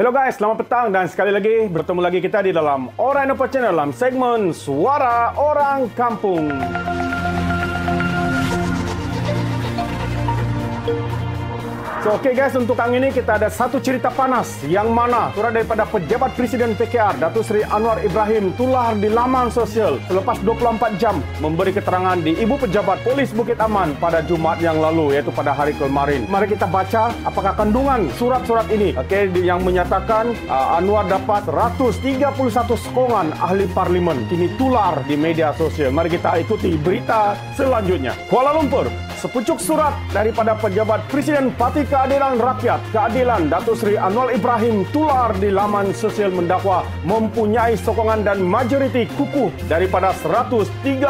Hello guys, selamat petang dan sekali lagi bertemu lagi kita di dalam Orang Indonesia Channel dalam segmen Suara Orang Kampung. So, okay guys, untuk kali ini kita ada satu cerita panas yang mana surat daripada pejabat Presiden PKR, Datuk Seri Anwar Ibrahim tular di laman sosial selepas 24 jam memberi keterangan di Ibu Pejabat Polis Bukit Aman pada Jumaat yang lalu iaitu pada hari kemarin. Mari kita baca apakah kandungan surat-surat ini okay, yang menyatakan uh, Anwar dapat 131 sokongan ahli parlimen kini tular di media sosial. Mari kita ikuti berita selanjutnya. Kuala Lumpur, sepucuk surat daripada pejabat Presiden Parti Keadilan Rakyat, Keadilan Datuk Seri Anwar Ibrahim tular di laman sosial mendakwa mempunyai sokongan dan majoriti kukuh daripada 131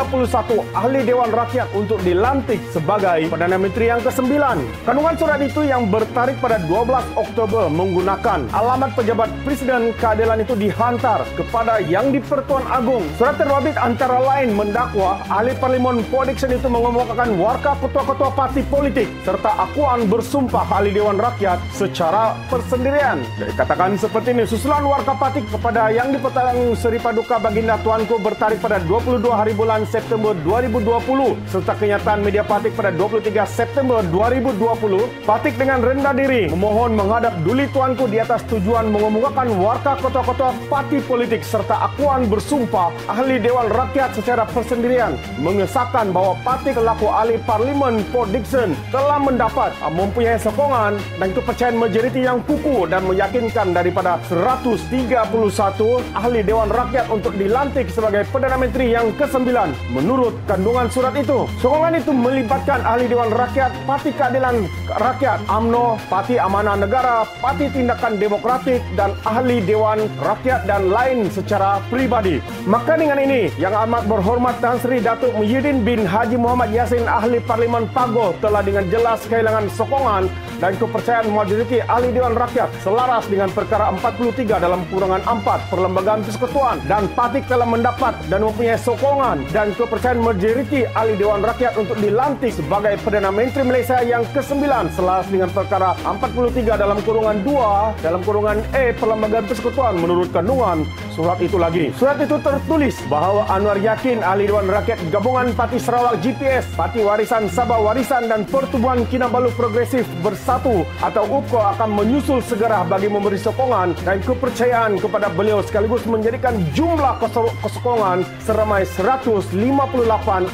ahli Dewan Rakyat untuk dilantik sebagai Perdana Menteri yang ke-9. Kandungan surat itu yang bertarikh pada 12 Oktober menggunakan alamat pejabat Presiden Keadilan itu dihantar kepada Yang di-Pertuan Agong. Surat terbabit antara lain mendakwa ahli Parlimen Podikson itu mengemukakan warka ketua-ketua parti politik serta akuan bersumpah ahli Dewan Rakyat secara persendirian. Dikatakan seperti ini, susulan warga patik kepada yang dipertayang Seri Paduka Baginda Tuanku bertarikh pada 22 hari bulan September 2020 serta kenyataan media patik pada 23 September 2020. Patik dengan rendah diri memohon menghadap Duli Tuanku di atas tujuan mengemukakan warga ketua-ketua parti politik serta akuan bersumpah ahli Dewan Rakyat secara persendirian mengesahkan bahawa patik laku ahli Parlimen Port Dickson telah mendapat mempunyai sokongan sokongan dan kepercayaan majoriti yang kukuh dan meyakinkan daripada 131 ahli Dewan Rakyat untuk dilantik sebagai Perdana Menteri yang ke-9 menurut kandungan surat itu. Sokongan itu melibatkan ahli Dewan Rakyat, Parti Keadilan Rakyat, AMNO, Parti Amanah Negara, Parti Tindakan Demokratik dan ahli Dewan Rakyat dan lain secara pribadi. Maka dengan ini, yang amat berhormat Tan Sri Datuk Muhyiddin bin Haji Muhammad Yassin ahli Parlimen Pagoh telah dengan jelas kehilangan sokongan dan kepercayaan majoriti ahli Dewan Rakyat selaras dengan perkara 43 dalam kurungan 4 Perlembagaan Persekutuan dan Patik telah mendapat dan mempunyai sokongan dan kepercayaan majoriti ahli Dewan Rakyat untuk dilantik sebagai Perdana Menteri Malaysia yang ke-9 selaras dengan perkara 43 dalam kurungan 2 dalam kurungan E Perlembagaan Persekutuan menurut kandungan surat itu lagi. Surat itu tertulis bahawa Anwar yakin ahli Dewan Rakyat Gabungan Parti Sarawak GPS, Parti Warisan Sabah Warisan dan Pertubuhan Kinabalu Progresif bersama satu atau UKO akan menyusul segera bagi memberi sokongan dan kepercayaan kepada beliau sekaligus menjadikan jumlah kesokongan seramai 158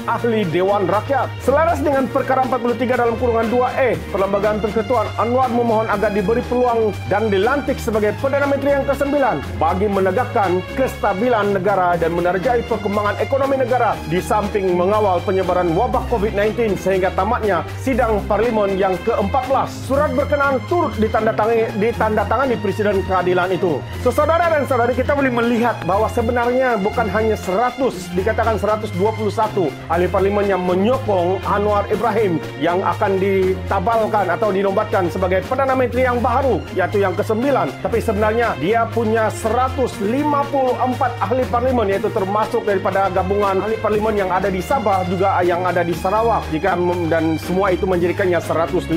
ahli Dewan Rakyat. Selaras dengan perkara 43 dalam kurungan 2E, Perlembagaan Persekutuan Anwar memohon agar diberi peluang dan dilantik sebagai Perdana Menteri yang ke-9 bagi menegakkan kestabilan negara dan menerjai perkembangan ekonomi negara di samping mengawal penyebaran wabak COVID-19 sehingga tamatnya sidang parlimen yang ke-14. Surat berkenaan turut ditandatangani ditandatangani Presiden Keadilan itu. So, saudara dan saudari kita boleh melihat bahawa sebenarnya bukan hanya 100 dikatakan 121 ahli parlimen yang menyokong Anwar Ibrahim yang akan ditabalkan atau dinobatkan sebagai Perdana Menteri yang baru yaitu yang ke-9 tapi sebenarnya dia punya 154 ahli parlimen yaitu termasuk daripada gabungan ahli parlimen yang ada di Sabah juga yang ada di Sarawak. Jika dan semua itu menjadikannya 154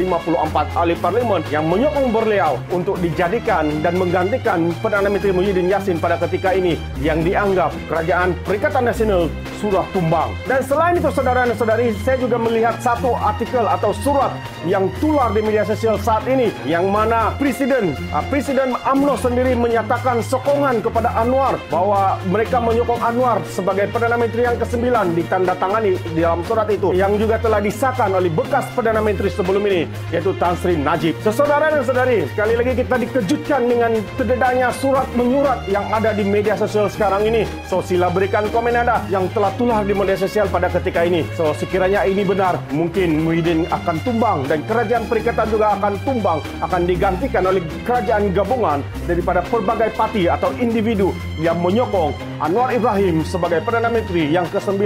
ahli parlimen yang menyokong beliau untuk dijadikan dan menggantikan Perdana Menteri Muhyiddin Yassin pada ketika ini yang dianggap kerajaan Perikatan Nasional sudah tumbang. Dan selain itu saudara dan saudari, saya juga melihat satu artikel atau surat yang tular di media sosial saat ini yang mana Presiden uh, Presiden AMNO sendiri menyatakan sokongan kepada Anwar bahwa mereka menyokong Anwar sebagai Perdana Menteri yang ke-9 ditandatangani di dalam surat itu yang juga telah disahkan oleh bekas Perdana Menteri sebelum ini yaitu Tan Sri Najib. Saudara dan saudari, sekali lagi kita dikejutkan dengan terdedahnya surat menyurat yang ada di media sosial sekarang ini. So sila berikan komen anda yang telah tular di media sosial pada ketika ini. So, sekiranya ini benar, mungkin Muhyiddin akan tumbang dan kerajaan perikatan juga akan tumbang, akan digantikan oleh kerajaan gabungan daripada pelbagai parti atau individu yang menyokong Anwar Ibrahim sebagai Perdana Menteri yang ke-9.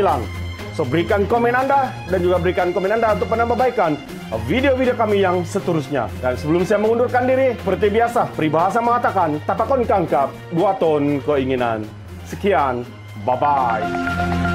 So, berikan komen anda dan juga berikan komen anda untuk penambahbaikan video-video kami yang seterusnya. Dan sebelum saya mengundurkan diri, seperti biasa, peribahasa mengatakan, tapakon kangkap, dua ton keinginan. Sekian, bye-bye.